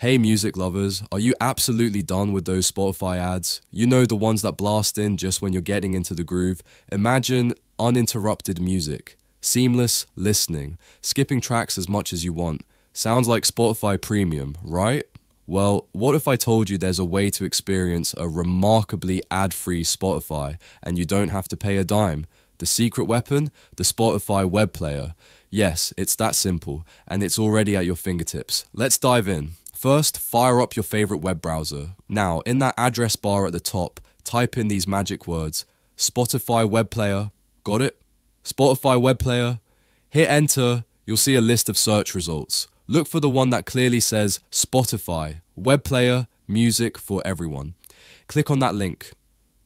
Hey, music lovers, are you absolutely done with those Spotify ads? You know, the ones that blast in just when you're getting into the groove. Imagine uninterrupted music, seamless listening, skipping tracks as much as you want. Sounds like Spotify Premium, right? Well, what if I told you there's a way to experience a remarkably ad free Spotify and you don't have to pay a dime? The secret weapon? The Spotify web player. Yes, it's that simple, and it's already at your fingertips. Let's dive in. First, fire up your favorite web browser. Now, in that address bar at the top, type in these magic words Spotify web player. Got it? Spotify web player. Hit enter, you'll see a list of search results. Look for the one that clearly says Spotify, web player, music for everyone. Click on that link.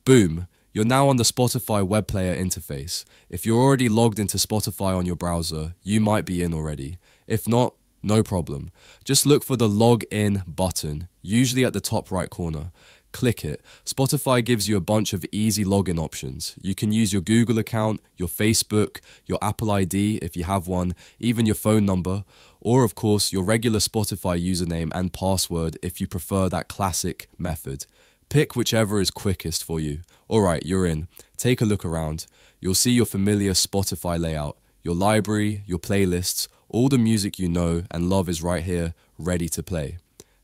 Boom, you're now on the Spotify web player interface. If you're already logged into Spotify on your browser, you might be in already. If not, no problem. Just look for the log in button, usually at the top right corner. Click it. Spotify gives you a bunch of easy login options. You can use your Google account, your Facebook, your Apple ID if you have one, even your phone number, or of course your regular Spotify username and password if you prefer that classic method. Pick whichever is quickest for you. Alright, you're in. Take a look around. You'll see your familiar Spotify layout, your library, your playlists, all the music you know and love is right here, ready to play.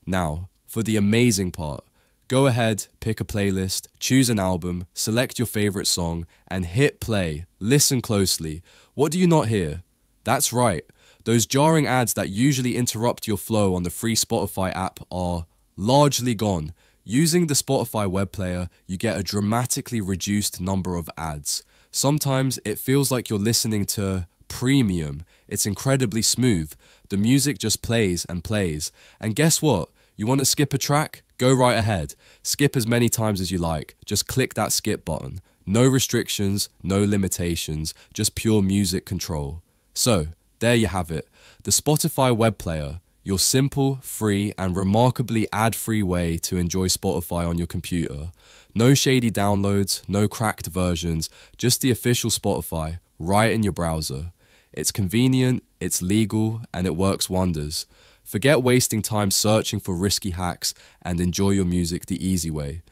Now, for the amazing part, go ahead, pick a playlist, choose an album, select your favorite song, and hit play. Listen closely. What do you not hear? That's right. Those jarring ads that usually interrupt your flow on the free Spotify app are largely gone. Using the Spotify web player, you get a dramatically reduced number of ads. Sometimes it feels like you're listening to premium. It's incredibly smooth. The music just plays and plays. And guess what? You want to skip a track? Go right ahead. Skip as many times as you like. Just click that skip button. No restrictions, no limitations, just pure music control. So, there you have it. The Spotify web player, your simple, free, and remarkably ad free way to enjoy Spotify on your computer. No shady downloads, no cracked versions, just the official Spotify right in your browser. It's convenient, it's legal, and it works wonders. Forget wasting time searching for risky hacks and enjoy your music the easy way.